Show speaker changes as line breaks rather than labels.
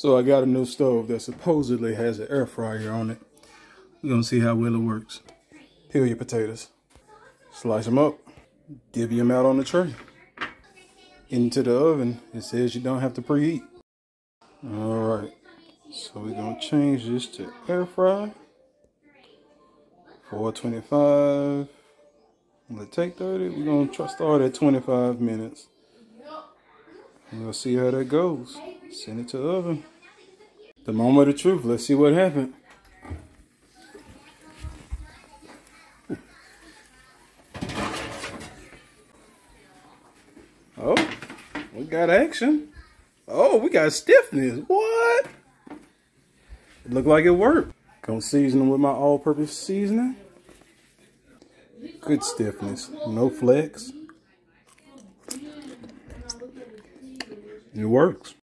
So I got a new stove that supposedly has an air fryer on it. We're gonna see how well it works. Peel your potatoes. Slice them up. Divvy them out on the tray. Into the oven. It says you don't have to preheat. All right. So we're gonna change this to air fry. 425. Let's take 30. We're gonna try start at 25 minutes. We'll see how that goes. Send it to the oven. The moment of truth. Let's see what happened. Oh, we got action. Oh, we got stiffness. What? It looked like it worked. Gonna season with my all-purpose seasoning. Good stiffness. No flex. It works.